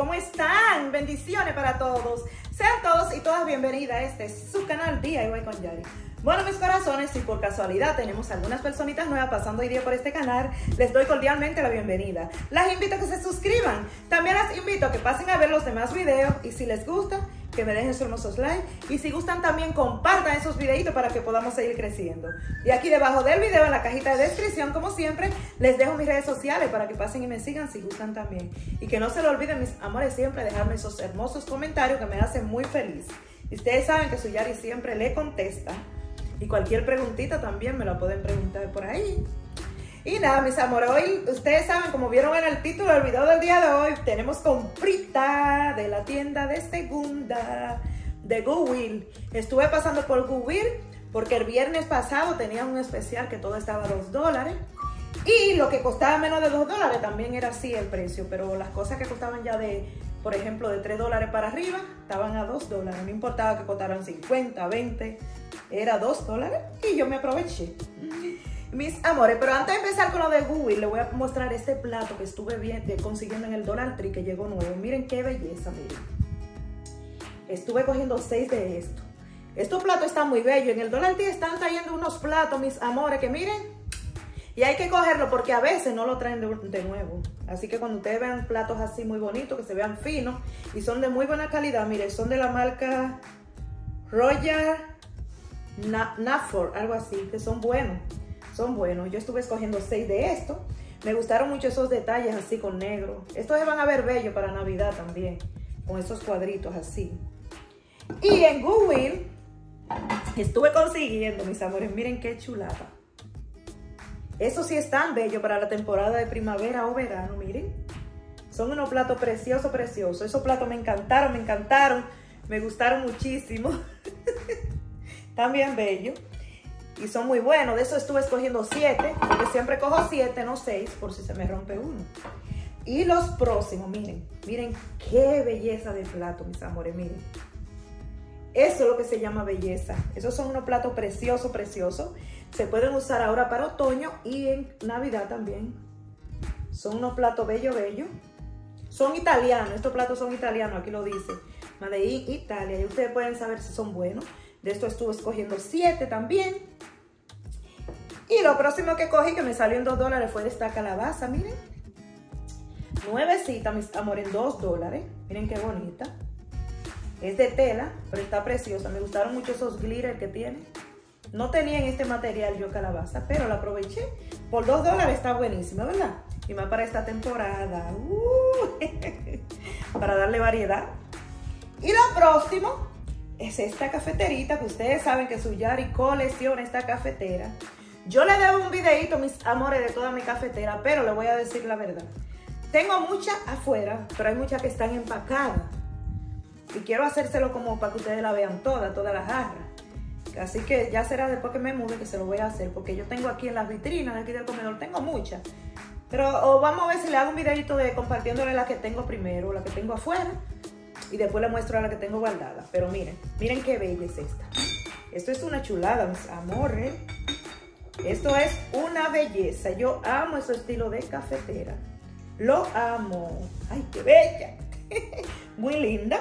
¿cómo están? Bendiciones para todos. Sean todos y todas bienvenidas a este su canal DIY con Yari. Bueno, mis corazones, si por casualidad tenemos algunas personitas nuevas pasando hoy día por este canal, les doy cordialmente la bienvenida. Las invito a que se suscriban. También las invito a que pasen a ver los demás videos y si les gusta, que me dejen sus hermosos likes. Y si gustan también, compartan esos videitos para que podamos seguir creciendo. Y aquí debajo del video, en la cajita de descripción, como siempre, les dejo mis redes sociales para que pasen y me sigan si gustan también. Y que no se lo olviden, mis amores, siempre dejarme esos hermosos comentarios que me hacen muy feliz. Y ustedes saben que su Yari siempre le contesta. Y cualquier preguntita también me la pueden preguntar por ahí. Y nada, mis amores, hoy ustedes saben, como vieron en el título del video del día de hoy, tenemos comprita de la tienda de segunda de Goodwill. Estuve pasando por Goodwill porque el viernes pasado tenía un especial que todo estaba a 2 dólares. Y lo que costaba menos de 2 dólares también era así el precio, pero las cosas que costaban ya de, por ejemplo, de 3 dólares para arriba, estaban a 2 dólares. No importaba que costaran 50, 20, era 2 dólares y yo me aproveché. Mis amores, pero antes de empezar con lo de Google, le voy a mostrar este plato que estuve bien, consiguiendo en el Dollar Tree que llegó nuevo. Miren qué belleza, miren. Estuve cogiendo 6 de estos. Estos platos están muy bellos. En el Dollar Tree están trayendo unos platos, mis amores, que miren. Y hay que cogerlo porque a veces no lo traen de, nuevo. Así que cuando ustedes vean platos así muy bonitos, que se vean finos y son de muy buena calidad, miren, son de la marca Royal Nafor, algo así, que son buenos, son buenos. Yo estuve escogiendo seis de estos. Me gustaron mucho esos detalles así con negro. Estos van a ver bellos para Navidad también, con esos cuadritos así. Y en Google estuve consiguiendo, mis amores, miren qué chulada. Eso sí es tan bello para la temporada de primavera o verano, miren. Son unos platos preciosos, preciosos. Esos platos me encantaron, me encantaron. Me gustaron muchísimo. También bello. Y son muy buenos. De eso estuve escogiendo siete. Porque siempre cojo siete, no seis, por si se me rompe uno. Y los próximos, miren. Miren qué belleza de plato, mis amores, miren. Eso es lo que se llama belleza. Esos son unos platos preciosos, preciosos. Se pueden usar ahora para otoño y en Navidad también. Son unos platos bello, bello. Son italianos. Estos platos son italianos, aquí lo dice. Made Italia. Y ustedes pueden saber si son buenos. De esto estuve escogiendo 7 también. Y lo próximo que cogí, que me salió en 2 dólares, fue esta calabaza, miren. Nuevecita, mis amores, en 2 dólares. Miren qué bonita. Es de tela, pero está preciosa. Me gustaron mucho esos glitter que tiene. No tenía en este material yo calabaza, pero la aproveché. Por 2 dólares está buenísima, ¿verdad? Y más para esta temporada. Uh, para darle variedad. Y lo próximo es esta cafeterita que ustedes saben que Suyari colecciona esta cafetera. Yo le debo un videito, mis amores, de toda mi cafetera, pero le voy a decir la verdad. Tengo muchas afuera, pero hay muchas que están empacadas. Y quiero hacérselo como para que ustedes la vean toda, todas las jarras. Así que ya será después que me mude que se lo voy a hacer, porque yo tengo aquí en las vitrinas aquí del comedor, tengo muchas. Pero vamos a ver si le hago un videito de compartiéndole la que tengo primero, la que tengo afuera, y después le muestro la que tengo guardada. Pero miren, miren qué bella es esta. Esto es una chulada, mis amores. Esto es una belleza. Yo amo ese estilo de cafetera. Lo amo. Ay, qué bella. Muy linda.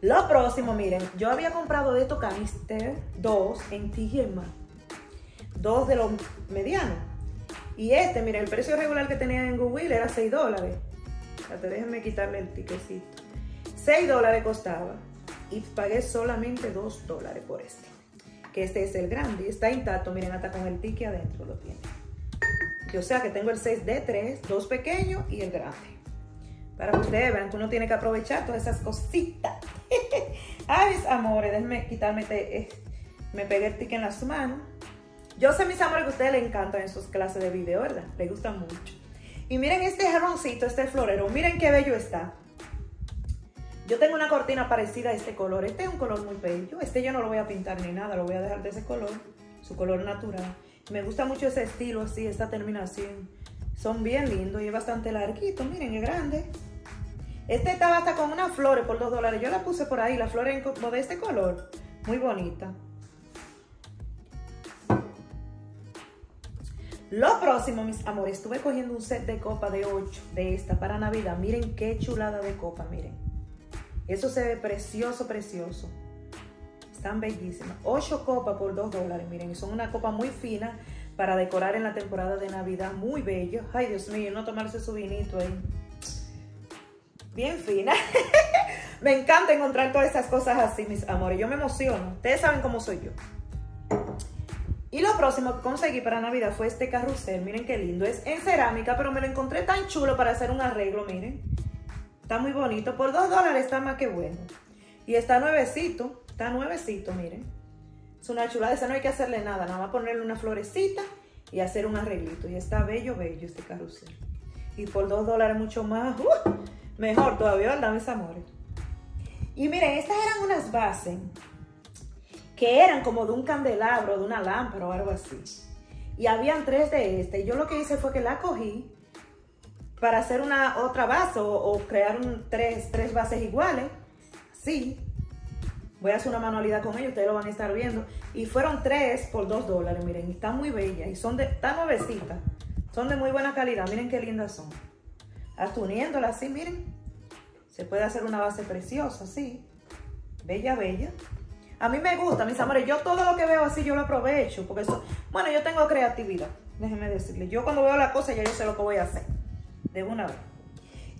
Lo próximo, miren, yo había comprado de estos canister, dos en Tijema. Dos de los medianos. Y este, miren, el precio regular que tenía en Google era 6 dólares. Espérate, déjenme quitarle el tiquecito. 6 dólares costaba. Y pagué solamente 2 dólares por este. Este es el grande. Y está intacto, miren, hasta con el tique adentro lo tiene. O sea que tengo el 6D3, dos pequeños y el grande. Para que ustedes vean que uno tiene que aprovechar todas esas cositas. Ay, mis amores, déjenme quitarme, este, eh, me pegué el tique en las manos. Yo sé, mis amores, que a ustedes les encantan esos clases de video, ¿verdad? Les gustan mucho. Y miren este jarroncito, este florero, miren qué bello está. Yo tengo una cortina parecida a este color. Este es un color muy bello. Este yo no lo voy a pintar ni nada, lo voy a dejar de ese color, su color natural. Me gusta mucho ese estilo así, esta terminación. Son bien lindos y es bastante larguito, miren, es grande. Este estaba hasta con unas flores por 2 dólares. Yo la puse por ahí, las flores como de este color. Muy bonita. Lo próximo, mis amores, estuve cogiendo un set de copa de 8 de esta para Navidad. Miren qué chulada de copa, miren. Eso se ve precioso, precioso. Están bellísimas. 8 copas por 2 dólares, miren. Son una copa muy fina para decorar en la temporada de Navidad. Muy bello. Ay, Dios mío, no tomarse su vinito ahí. Bien fina. me encanta encontrar todas esas cosas así, mis amores. Yo me emociono. Ustedes saben cómo soy yo. Y lo próximo que conseguí para Navidad fue este carrusel. Miren qué lindo. Es en cerámica, pero me lo encontré tan chulo para hacer un arreglo, miren. Está muy bonito. Por dos dólares está más que bueno. Y está nuevecito. Está nuevecito, miren. Es una chulada. Esa no hay que hacerle nada. Nada más ponerle una florecita y hacer un arreglito. Y está bello, bello este carrusel. Y por dos dólares mucho más. Uh, mejor todavía, ¿verdad, mis amores? Y miren, estas eran unas bases que eran como de un candelabro, de una lámpara o algo así. Y habían tres de este. Y yo lo que hice fue que la cogí para hacer una otra base o, crear un, tres, tres bases iguales. Sí. Voy a hacer una manualidad con ellos, ustedes lo van a estar viendo. Y fueron tres por dos dólares, miren, y están muy bellas. Y son de, están nuevecitas. Son de muy buena calidad, miren qué lindas son. Hasta uniéndolas así, miren. Se puede hacer una base preciosa, así. Bella, bella. A mí me gusta, mis amores. Yo todo lo que veo así, yo lo aprovecho. Porque bueno, yo tengo creatividad. Déjenme decirles. Yo cuando veo la cosa, ya yo sé lo que voy a hacer. De una vez.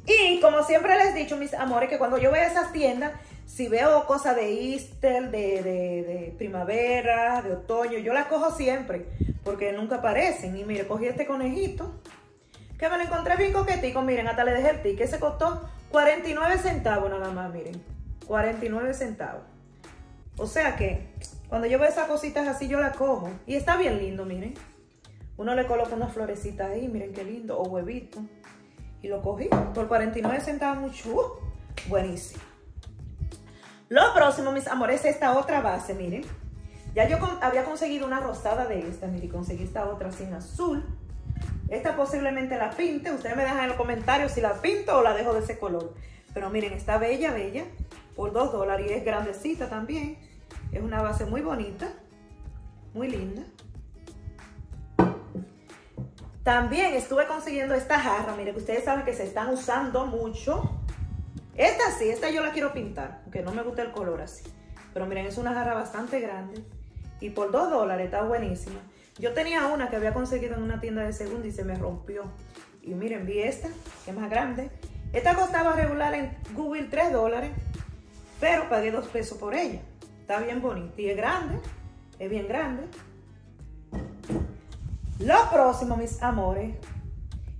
Y como siempre les he dicho, mis amores, que cuando yo voy a esas tiendas, si veo cosas de Easter, de, de, primavera, de otoño, yo las cojo siempre. Porque nunca aparecen. Y mire, cogí este conejito. Que me lo encontré bien coquetico. Miren, hasta le dejé el ticket. Se costó 49 centavos nada más, miren. 49 centavos. O sea que cuando yo veo esas cositas así, yo la cojo. Y está bien lindo, miren. Uno le coloca unas florecitas ahí, miren qué lindo, o huevito. Y lo cogí por 49 centavos, mucho. Buenísimo. Lo próximo, mis amores, es esta otra base, miren. Ya yo había conseguido una rosada de esta, miren, conseguí esta otra en azul. Esta posiblemente la pinte. Ustedes me dejan en los comentarios si la pinto o la dejo de ese color. Pero miren, está bella, bella. Por 2 dólares y es grandecita también. Es una base muy bonita, muy linda. También estuve consiguiendo esta jarra, miren, que ustedes saben que se están usando mucho. Esta sí, esta yo la quiero pintar, porque no me gusta el color así. Pero miren, es una jarra bastante grande. Y por 2 dólares está buenísima. Yo tenía una que había conseguido en una tienda de segunda y se me rompió. Y miren, vi esta, que es más grande. Esta costaba regular en Google 3 dólares, pero pagué 2 pesos por ella. Está bien bonita y es grande, es bien grande. Lo próximo, mis amores,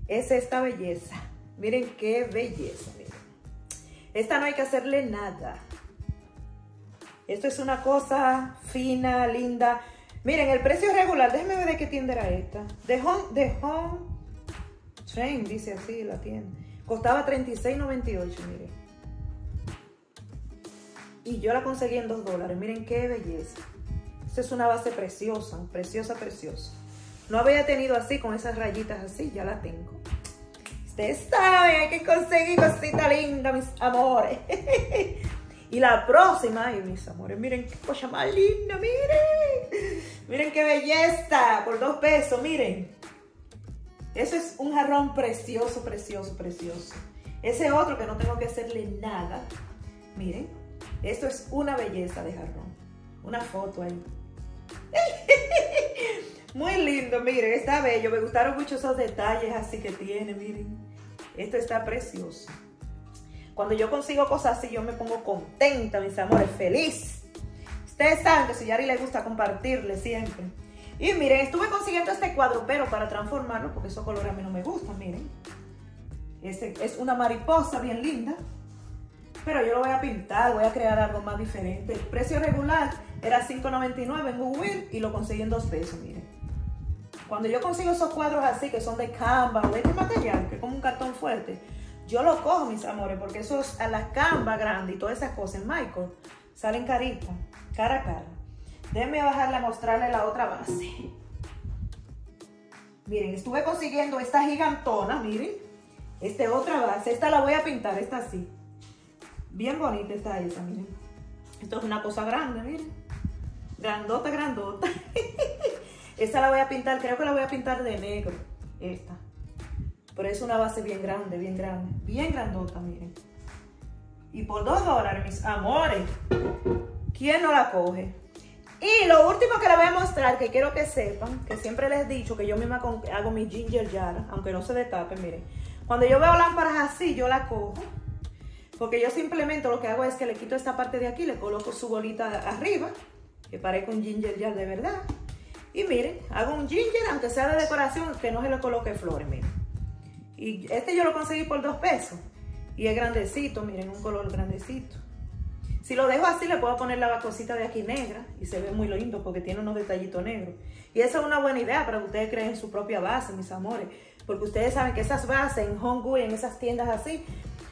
es esta belleza. Miren qué belleza. Esta no hay que hacerle nada. Esto es una cosa fina, linda. Miren, el precio regular, déjenme ver de qué tienda era esta. De Home, de Home Train, dice así la tienda. Costaba $36.98, miren. Y yo la conseguí en 2 dólares. Miren qué belleza. Esta es una base preciosa, preciosa, preciosa. No había tenido así, con esas rayitas así, ya la tengo. Ustedes saben, hay que conseguir cosita linda, mis amores. y la próxima, ay, mis amores, miren qué cosa más linda, miren. Miren qué belleza, por dos pesos, miren. Eso es un jarrón precioso, precioso, precioso. Ese otro que no tengo que hacerle nada, miren. Esto es una belleza de jarrón. Una foto ahí. Muy lindo, miren, está bello. Me gustaron mucho esos detalles así que tiene, miren. Esto está precioso. Cuando yo consigo cosas así, yo me pongo contenta, mis amores, feliz. Ustedes saben que a Yari le gusta compartirle siempre. Y miren, estuve consiguiendo este cuadro, pero para transformarlo, porque esos colores a mí no me gustan, miren. Este es una mariposa bien linda pero yo lo voy a pintar, voy a crear algo más diferente. El precio regular era $5.99 en Google y lo conseguí en 2 pesos, miren. Cuando yo consigo esos cuadros así, que son de Canva o de este material, que es como un cartón fuerte, yo lo cojo, mis amores, porque esos a la Canva grande y todas esas cosas Michael salen caritas, cara a cara. Déjenme bajarle a mostrarle la otra base. Miren, estuve consiguiendo esta gigantona, miren. Esta otra base, esta la voy a pintar, esta así. Bien bonita está esa, miren. Esto es una cosa grande, miren. Grandota, grandota. Esta la voy a pintar, creo que la voy a pintar de negro. Esta. Pero es una base bien grande, bien grande. Bien grandota, miren. Y por dos dólares, mis amores. ¿Quién no la coge? Y lo último que les voy a mostrar, que quiero que sepan, que siempre les he dicho que yo misma hago mi ginger jar, aunque no se destape, miren. Cuando yo veo lámparas así, yo la cojo. Porque yo simplemente lo que hago es que le quito esta parte de aquí, le coloco su bolita arriba, que parezca un ginger jar de verdad. Y miren, hago un ginger, aunque sea de decoración, que no se le coloque flores, miren. Y este yo lo conseguí por dos pesos. Y es grandecito, miren, un color grandecito. Si lo dejo así, le puedo poner la cosita de aquí negra y se ve muy lindo porque tiene unos detallitos negros. Y esa es una buena idea para que ustedes creen su propia base, mis amores. Porque ustedes saben que esas bases en Honggu y en esas tiendas así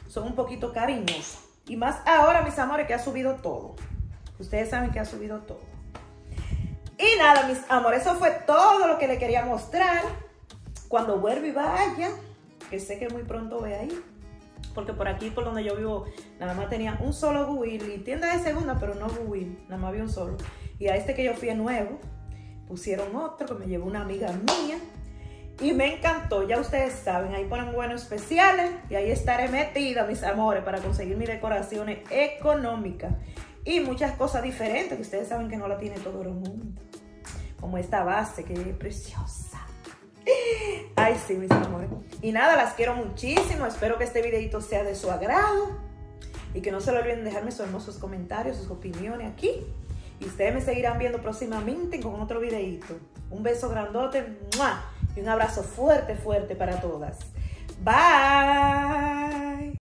son un poquito cariñosas. Y más ahora, mis amores, que ha subido todo. Ustedes saben que ha subido todo. Y nada, mis amores, eso fue todo lo que le quería mostrar. Cuando vuelva y vaya, que sé que muy pronto ve ahí porque por aquí, por donde yo vivo, nada más tenía un solo Buil y tienda de segunda, pero no Buil, nada más había un solo. Y a este que yo fui nuevo, pusieron otro que me llevó una amiga mía y me encantó, ya ustedes saben, ahí ponen buenos especiales y ahí estaré metida, mis amores, para conseguir mis decoraciones económicas y muchas cosas diferentes que ustedes saben que no la tiene todo el mundo. Como esta base que es preciosa. Ay, sí, mis amores. Y nada, las quiero muchísimo. Espero que este videito sea de su agrado. Y que no se lo olviden dejarme sus hermosos comentarios, sus opiniones aquí. Y ustedes me seguirán viendo próximamente con otro videito. Un beso grandote. Y un abrazo fuerte, fuerte para todas. Bye.